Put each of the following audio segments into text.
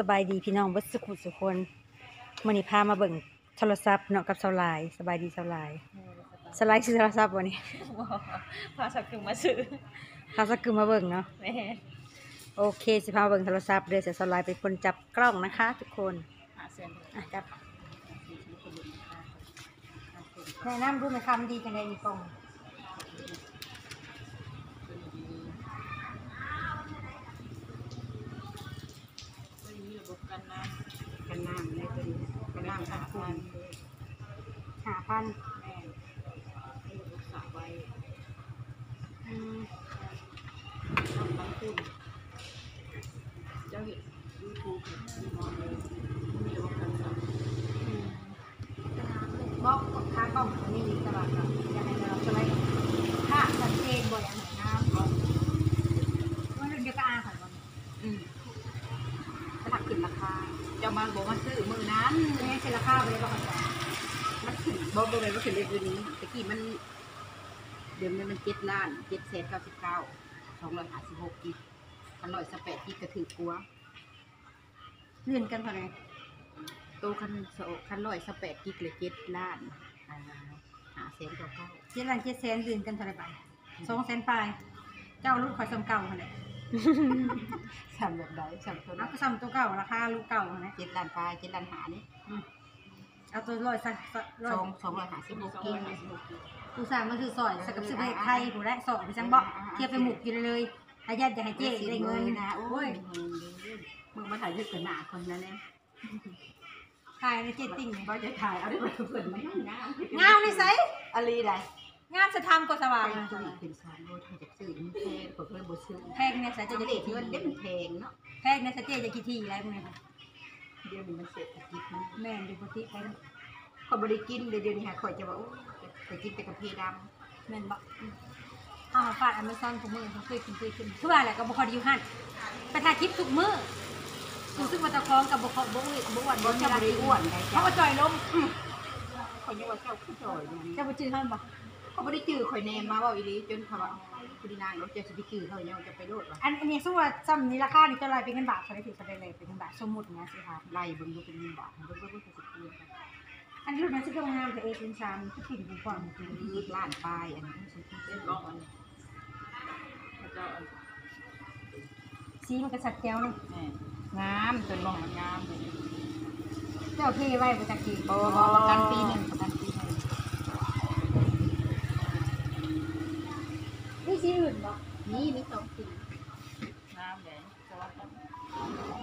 สบายดีพี่น้องเบัสุขุสุคนมื้อนี้พามาเบิ่งโทรศัพท์เนาะกับสาวลายสบายดีสาวลายสไลด์ซื้อโทรศัพท์วันนี้พาสักกึ่งมาซื้อพาสักคือมาเบิ่งเนาะแม่โอเคสิพามาเบิ่งโทรศัพท์เดี๋ยวจะสาวลายเป็นคนจับกล้องนะคะ ทุกคนหาเสื้อเลยอะจับแนะนำดูไหมคำดีจังได๋อีกล้อง ห บอกบอกเลยว่าขึ้นเร็วนี้ตะกี้มัน เดี๋ยวนี้มันเจ็ดล้านเจ็ดแสนเก้าสิบเก้าสองร้อยห้าสิบหกกิกพันร้อยสแปดกิกกระถือกลัวเลื่อนกันเท่าไหร่โตคันโซคันร้อยสแปดกิกเลยเจ็ดล้านอ่าห้าแสนเก้าเก้าเจ็ดล้านเจ็ดแสนเลื่อนกันเท่าไหร่ไปสองแสนปลายเจ้าลูกคอยซ้ำเก่าเท่าไหร่ทำแบบใดทำตัวเอานั้นก็ซ้ำตัวเก่าราคาลูกเก่าเท่าไหร่เจ็ดล้านปลายเจ็ดล้านหานี่ เอาตัวร้อยสักร้อสยองสองร้อยห้าสิบหกำสองกิร้อกยห้าสิบหกกิโลกูสั่งมาคือซอยสักกับซื้อไปไทยผู้ได้สอบไปจังบอกเทียบไปหมุกอยู่เลยอาญาตจะให้เจ๊ได้เงินนะ โอ้โอ้ยยมึงมาถ่ายยึดกับหนาคนนั้นเนี่ยขายในเจ๊ติ่งเลยก็จะถ่ายเอาได้มาเปิดไม่งามงามในไซอะไรได้งามจะทำก็สว่างไปเลยตัวนี้เป็นสารโลถ่ายจากสื่อมันแพงกว่าเพื่อนบซื้อแพงในไซจะจะจะเด็กี่กทีเงินเด็กมันแพงเนาะแพงในไซเจ๊จะกี่ทีอะไรพวกนี้ เดี๋ยวนี้มันเศรษฐกิจมันแม่ดูปกติไปคนบริกินเดี๋ยวนี้ค่ะคอยจะว่าโอ้ไปกินแต่กาแฟดแม่นบอกเอามาฟาดอเมซอนทุกมือเขาเคยกินเคยกินคือว่าอะไรก็บุคคลอยู่หันไปถ่ายคลิปทุกมือกูซึ่งมาตะคองกับบุคคลบุคคลบุคคลำบุบ่คคจะลบริอ้วนได้เขาเจ้าก็จ่อยลมคนยังว่าเจ้าขึ้นจอยอย่างนี้เจ้าบุจื้อหันบอก เขาไม่ได้จื้อคอยแนมมาว่าอีลีจนเขาว่าคุณนางเราจะสิไปจื้อเขาเนี่ยจะไปโลดวะอันอันนี้สู้ว่าซ้ำนี้ราคานี่เท่าไรเป็นเงินบาทเท่าไรถือเท่าไรเลยเป็นเงินบาทสมมุตินะสิครับไล่เบิ่งดูเป็นเงินบาทเบิ่งเบิ่งเบิ่งสิบเดือนอันนี้รุ่นนั้นซึ่งก็งามแต่เอเป็นชามที่ผิดกูก่อนคือคือล้านปลายอันนี้ฉันคิดเส้เส้นนร้ร้ออนนพระเจ้าสีมันกระสัดแก้วเนาะแม่งามจนลลองงงามเลยเจ้าเทไว้ประจักษ์ทีบประกันปีหนึ่งประกันปีหนึ่ง นี่สีอื่นบ่นี่มีสองสีงามเลยสวัสดี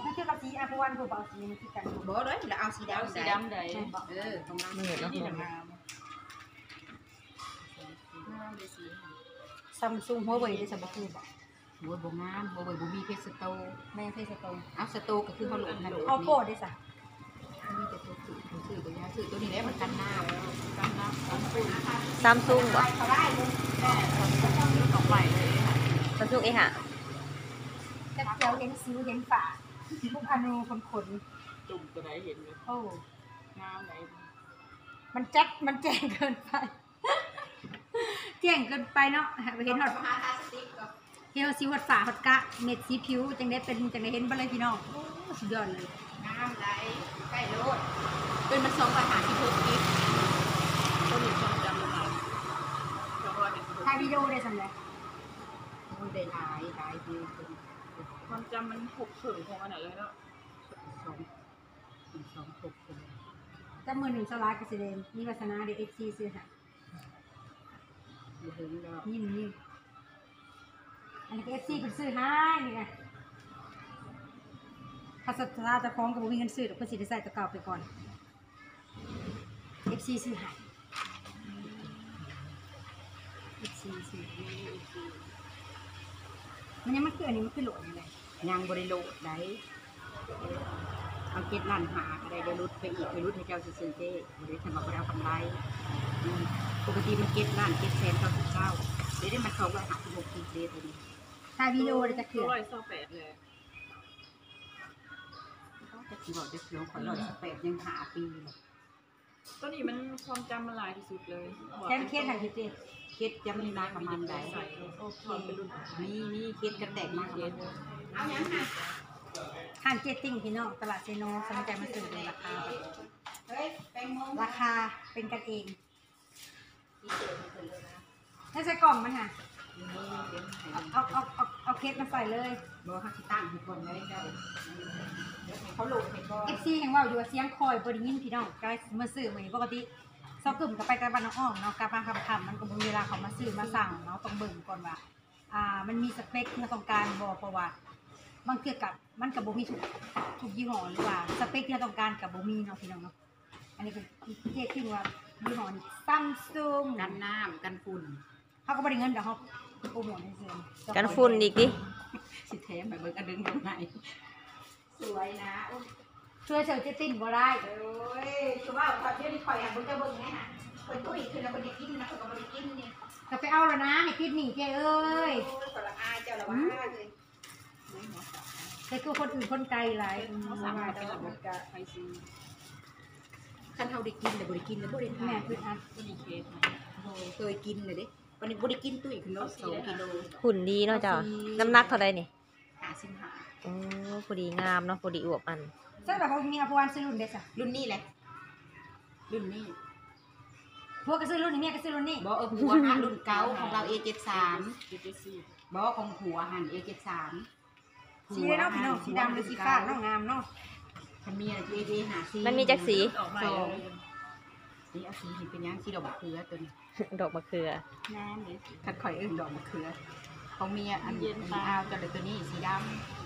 นั่นคือกับสีอาภวันผู้เบาสีนี่คือกันบ่บ่เลยแล้วเอาสีดาวดำสีดำใดเออของเรานี่งามงามเลยสีซัมซุงหัวเว่ยได้สมบูรณ์บ่หัวบ่งามหัวบ่มีเพชรสโตแม่เพชรโตเอาสโตก็คือเขาโหลดนะโหลดเอาโป้ได้สะมีแต่ตัวสื่อตัวสื่อตัวยาสื่อตัวนี้แหละมันกันหน้ากันน้ำกันฝุ่นซัมซุงบ่ มซุงเอฮะจักเจียวเห็นสิวเห็นฝาพวกอนูคนขนจุ่มตัวไหนเห็นเลยโอ้งามไหนมันแจ็คมันแจ้งเกินไปแจ้งเกินไปเนาะไปเห็นหอดมหาทาสติกก็เฮลซีวัดฝาหอดกะ เม็ดสีผิวจังได้เป็นจังได้เห็นบ่เลยพี่น้องโอ้สุดยอดเลยงามไรใกล้โลดเป็นมันสองปัญหาที่ถูกกิฟต้นนี้ความจำละลายสองร้อยเป็นสิบถ่ายวิดีโอได้สำเร็จ มันได้หลายหลายวิวเป็นความจำมันหกสูงของอันไหนเลยเนาะสองเป็นสองหกคนแต่มือหนึ่งสลายกสิเดนมีวาสนาเด็กเอฟซีซื้อค่ะอยู่ถึงแล้วนี่นี่อันนี้เอฟซีเพิ่นซื้อให้นี่ไงถ้าสัตว์จะฟ้องกับบ่มีเงินซื้อดอกเพิ่นสิได้ใส่ตะเก่าไปก่อนเอฟซีซื้อให้เอฟซีซื้อให้ มันยังมันคืออันนี้มันคือโหลดอะไรยังบริโลดได้เอาเก็ดล้านหาก็ได้ได้รุดไปอีกไปรุดให้เจ้าซื้อๆเจ้บริษัทมาบ่ได้เอากำไรอืมปกติมันเก็ดล้านเก็ดแสนเก้าสิบเก้าเดี๋ยวได้มาเขาว่าหาสิบหกปีเจ้ตัวนี้ถ่ายวิดีโอได้จะเคือร้อยสองแปดเลยจะสิบอกจะเสียวขอร้อยสิบแปดยังหาปีเลยต้นนี้มันความจำมันลายที่สุดเลยแค่เคสถ่ายคลิปดิ เก็ดจำนี่นายประมาณใดใส่โอเคเป็นรุ่นมีมีเก็ดกระแตกมากเลยถ่ห้างเจตติ้งพี่น้องตลาดเซโนสนใจมาซื้อดูราคาแบบเฮ้ยแตงโมราคาเป็นกันเองพิเศษมันเป็นเลยนะให้ใส่กล่องมันค่ะนี่เดี๋ยวให้เอาเอาเอาเอาเอาเคสมาใส่เลยบอกเขาที่ตั้งให้คนไว้เจ้าเดี๋ยวให้เขาโหลดให้ก่อนเอฟซีแห่งว่าอยู่ว่าเสียงคอยบริยินพี่น้องก็มาซื้อเหมือนปกติเซากึ่มก็ไปกับบ้านน้องอ้อมเนาะกับบ้านคำคำๆมันก็มีเวลาเขามาซื้อมาสั่งเนาะต้องเบิ่งก่อนว่าอ่า มันมีสเปคที่เราต้องการบ่เพราะว่าบางเกี่ยวกับมันกับบ่มีทุกทุกยี่ห้อหรือว่าสเปคที่เราต้องการกับบ่มีเนาะพี่น้องเนาะอันนี้ก็เจ๊ขึ้นว่ายี่ห้อนี้ซัมซุงกันน้ำกันฝุ่นเขาก็บริเงินเดี๋ยวเขาโปรโมทให้ซื้อกันฝุ่นอีกดิสิแถมไปเบิ่งกระดึงตรงไหนสวยนะโอ้ย ช่วยเซลล์เจติ้นบ่ได้โอ้ยคือว่าตอนเดี๋ยวนี้คอยอะเบิ่งจะเบิ่งไงฮะคนตุ้ยคือแล้วคนจะกินนะคนก็บ่ได้กินนี่ก็ไปเอาแล้วนะให้คิดหนีเจ้เอ้ยโอ้ยคนละอายเจ้าละว่าเลยแต่คือคนอื่นคนไกลหลายเขาสั่งมาเป็นระบบกะไปซื้อคันเฮาได้กินแต่บ่ได้กินแล้วบ่ได้ทานแม่คืออันก็มีเคสนะโอ้เคยกินเลยเด้วันนี้บ่ได้กินตุ้ยขึ้นรถสองกิโลหุ่นดีเนาะเจ้าน้ำหนักเท่าใดนี่หาสิบห้าโอ้พอดีงามเนาะพอดีอวบอัน ใช่แบบว่ามีอภวรซื้อรุ่นเด็ดจ้ะรุ่นนี้แหละรุ่นนี้พวกก็ซื้อรุ่นนี้เมียก็ซื้อรุ่นนี้บ่เออผัวหันรุ่นเก่าของเรา A73 เจเจซี่บ่ของผัวหัน A73 สีเนาะพี่น้องสีดำหรือสีฟ้าเนาะงามเนาะคันเมีย AD หาซีมันมีจักสีออกมาสเลองยสีเอาสีเห็นเป็นยังสีดอกมะเขือตัวนี้ดอกมะเขือน้ำเลยคัดข่อยเอิ้นดอกมะเขือของเมียอันอันนี้เอาจะเลยตัวนี้สีดำ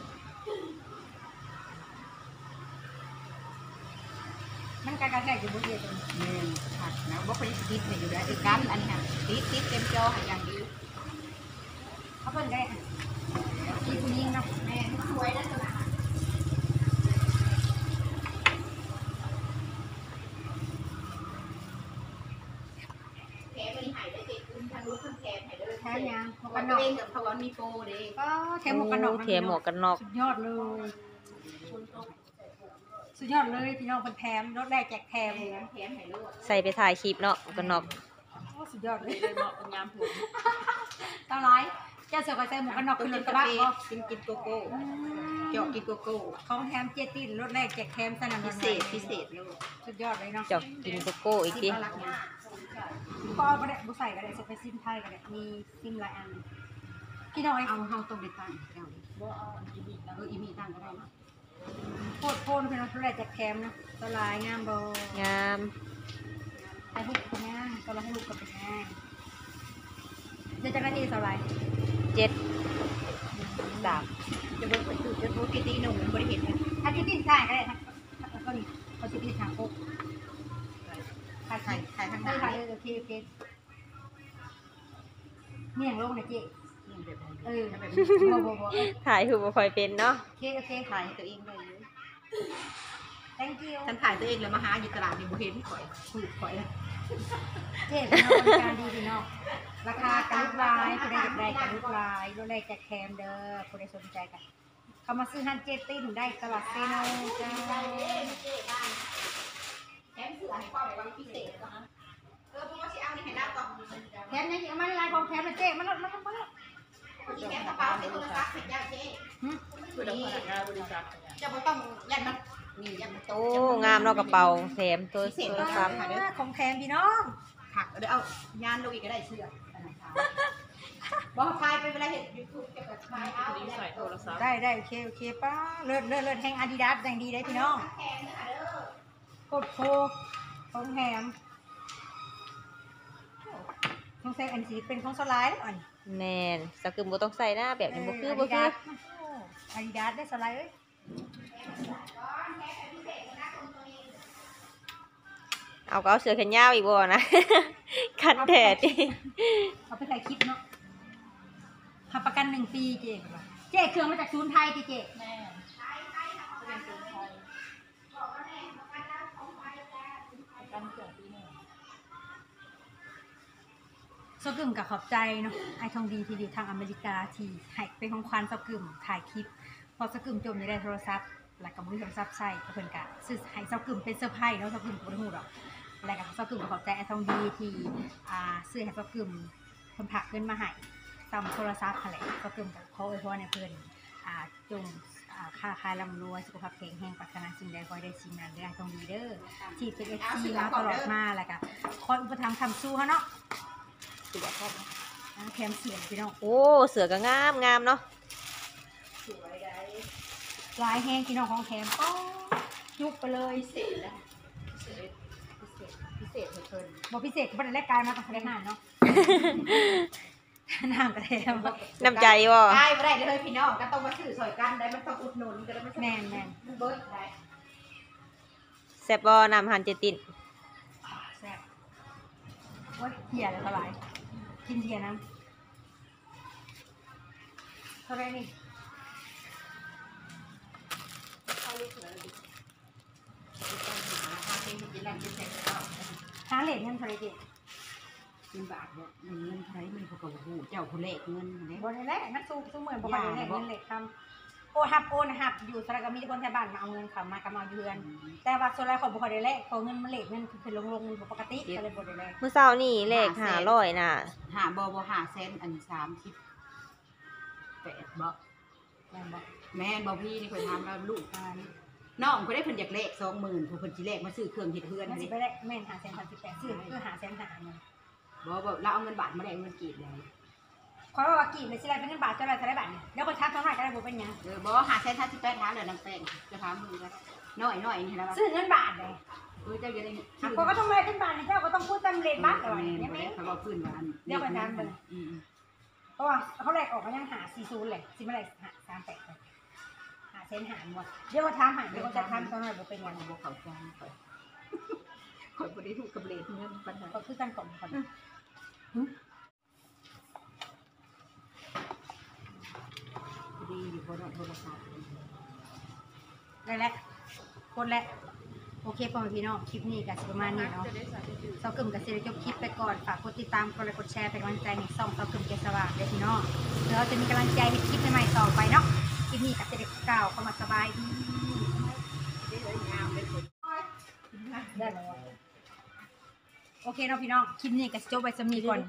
มันกลายกันได้อยู่บนเรือตัวนี้แม่นผักนะบ่ค่อยได้ติดเนี่ยอยู่ได้คือกันอันนี้ค่ะติดติดเต็มจอให้อย่างดีเขาเพิ่นได้อะสีผู้หญิงเนาะแม่นสวยนะตัวนั้นแถมมันให้ได้เด็กคุณทางรู้ทางแถมให้เด้อแถมยังหมวกกักันนนน็ออกกเองกับเขาว่ามีโปรเด้ก็แถมหมวกกันน็อกโอ้แถมหมวกกันน็อกสุดยอดเลย สุดยอดเลยพี่น้องเป็นแถมรถแรกแจกแถแถมมแถมให้โลดใส่ไปถ่ายคลิปเนาะหมวกกันน็อกโอ้สุดยอดเลยเลยเหมาะกับยามผมตาร้ายเจ้าเสือกับใส่หมวกกันน็อกก็ขึ้นรกิถนกระกาบะแฟบ่กินกินโกโก้อืมเจาะกินโกโก้ของแถมเจตินรถแรกแจกแถมสนั่นหพิวั่นเศไหวษพิเศษโลดสุดยอดเลยเนาะเจ้ากินโกโก้อีกดิน่ารักนะก็เอาไปได้บุใส่ก็ได้จะไปซิมไทยก็ได้มีซิมหลายอันพี่น้องไอ้เอาเฮาต้องได้ตั้งเจ้าบ่เอาอันนี้ดีนะเอออีมีตั้งก็ได้เนาะ โคตรโคตรพี่น้องรถแรกแจกแถมเนาะตลายงามบ่งามแต่พวกเป็นงามตลาดให้ลูกก็เป็นงามเดี๋ยวจะนาทีเท่าไหร่เจ็ดสามจะเบิ่งไปคือจะโทรกิตีหนุ่มบ่ได้เห็นเลยถ้าที่ตินใช่ก็ได้ทั้งก็นี่เขาจะติดทางโคกถ่ายถ่าถ่ายยถ่ายทางหได้น้าถ่ายเลยโอเคโอเคเนี่ยอย่างโลกนะเจ๊เนี่ยแบบนี้เออแบบบ่บ่บ่ถ่ายหูบ่ค่อยเป็นเนาะโอเคโอเคถ่ายให้ตัวเองได้อยู่ thank you ฉันถ่ายตัวเองแล้วมาหาอยู่ตลาดนี่บ่เห็นข่อยถูกข่อยแล้วเจ๊พี่น้องบริการดีพี่น้องราคากระลุกลายผู้ใดอยากได้กระลุกลายรถแรกแจกแคมเด้อผู้ใดสนใจกันเขามาซื้อฮันเจติ้นได้ตลาดเซโนจ้าแถมเสื้อให้ความว่าพิเศษเนาะเออพวกว่าสิเอานี่ให้ดาวก่อนแถมยังมันลายของแถมนะเจ๊มันลดมันลดมั นลดอีแถมกระเป๋าใส่โทรศัพท์ให้เจ้าเจ๊หึคือเราพนักงานบริษัทเนี่ยเจ้าบ่ต้องยันมันนี่ยันมันโตโอ้งามเนาะกระเป๋าแถมตัวโทรศัพท์ของแถมพี่น้องผักเดี๋ยวเอายานลงอีกก็ได้เสื้ออันนั้นค่ะบ่พายไปเวลาเห็น YouTube เก็บกับพายเอาคนนี้ใส่โทรศัพท์ได้ได้โอเคโอเคป้าเลิศเลิศเลิศแห่งอาดิดาสอย่างดีได้พี่น้องแถมนะคะเด้อกดโคของแถมของแถมอันสีเป็นของสไลด์อ่อน แม่นสกึมบ่ต้องใส่หน้าแบบนี้บ่คือบ่คืออาดิดาสได้สไลด์เอ้ยเอาก็เอาเสื้อแขนยาวอีกบ่นะกันแดดอีกเอาไปถ่ายคลิปเนาะหับประกันหนึ่งปีเจ๊บอกว่าเจ๊เครื่องมาจากศูนย์ไทยเจ๊แม่เป็ สกึมกับขอบใจเนาะไอทองดีที่อยู่ทางอเมริกาที่ให้เป็นของขวัญสกึมถ่ายคลิป พอสกึมจมในได้โทรศัพท์ แล้วก็มือโทรศัพท์ใส่เพิ่อนกะซื้อให้สกึมเป็นเซอร์ไพรส์เนาะสกึมก็บ่รู้ดอกแล้วก็สกึมก็ขอบใจไอทองดีที่อ่าซื้อให้สกึมเพิ่นผักเงินมาให้ตามโทรศัพท์หั่นแหลสกึมก็ขออวยพรให้เพิ่อนอ่าจงอ่อ่าคายร่ำรวยสุขภาพแข็งแรงปรารถนาสิ่งใดขอให้ได้สิ่งนั้นได้ตรงดีเด้อที่เป็นเอฟซีมาตลอดมาแล้วก็คอยอุปถัมภ์คำสู้เขาเนาะ เสือพ่ออ่าแถมเสียงพี่น้องโอ้เสือก็งามงามเนาะสวยได้ลายแห้งพี่น้องของแถมป้อจุกไปเลยพิเศษนะพิเศษพิเศษพิเศษให้เพิ่นบอกพิเศษก็เป็นแรกกายมากับแรกหานเนาะนางกระแทมน้ำใจบ่ได้บ่ได้เลยพี่น้องก็ต้องมาซื้อสอยกันได้มันต้องอุดหนุนกันแล้วมันแม่นแม่นมันเบิดได้แซ่บบ่นำหันเจตินแซ่บโอ้ยเหี้ยเลยเท่าไหร่กินเหี้ยน้ำเท่าไหร นี่เข้าลูกเสือดิต้องหาค่าที่กินแรงกินเสร็จแล้วหาเหรียญเงินเท่าไหรเจ็ดเงินบาทเนี่ยเงินไทยมันเขาก็หูเจ้าผู้เลขเงินเนี่ยบนแรกนักสู้สู้เหมือนบ่ได้แรกเงินเหล็กคำโอนหับโอนหับอยู่สระก็มีคนแถวบ้านมาเอาเงินเขามากำเอาอยู่เรือน แต่ว่าส่วนแรกของบุคคลได้แรกพอเงินมันเหล็กเงินคือลงลงปกติก็เลยบ่ได้แรกมื้อเช้านี่เลข500น่ะหาบอบหาเซนอันสามสิบแปดบ่แม่นบ่แม่นบ่พี่นี่เคยทำแล้วลูกอ่านี่น้องเขาได้เพิ่นอยากเลขสองหมื่นผู้เพิ่นสิเลขมาซื้อเครื่องเฮ็ดเฮือนมันสินี่ไปได้แม่นหาแสนสามสิบแปดซื้อคือหาแสนหาเงินบ่บ่เราเอาเงินบาทมาได้เงินกีบเลย ขอว่ากี่เลยสิไรเป็นเงินบาทเท่าไรเท่าไรบาทเนี่ยเดี๋ยวคนทักเท่าไหร่ก็ได้บ่เป็นหยังเออบ่หาเซนห้าสิบแปดหาเหลือนางแป้งจะถามมึงก็น้อยน้อยนี่แล้วว่าซื้อเงินบาทเลยเออเจ้าอย่าได้อะคนก็ต้องมาเงินบาทเนี่ยเจ้าก็ต้องพูดตามเลนบาทก่อนแม่เนี่ยนไหมเขาบอกพื้นว่าอันเดี๋ยวก่อนนะเบิ่งอืมเพราะว่าเขาแรกออกมายังหาสี่ศูนย์เลยสิมาเลยหาสามแปดเลยหาเซนหาหมดเดี๋ยวก็ถามหาเดี๋ยวก็จะถามตอนไหนบ่เป็นหยังบ่เข้าใจข่อยข่อยบ่ได้ถูกกับเลขเงินปัญหาก็คือกันก่อนก่อน ดีอยู่บ่ได้โทรศัพท์ได้แล้วคนแล้วโอเคพ่อแม่พี่น้องคลิปนี้ก็สิประมาณนี้เนาะเซากึ่มกับเซริจบคลิปไปก่อนฝากกดติดตามกดไลค์กดแชร์เป็นกำลังใจให้ส่องเซากึ่มเกษว่างเด้อพี่น้องเดี๋ยวเราจะมีกำลังใจในคลิปใหม่ๆต่อไปเนาะคลิปนี้กับเซริกล่าวเข้ามาสบายดีได้แล้วโอเคเนาะพี่น้องคลิปนี้ก็สิจบไปสำนีก่อน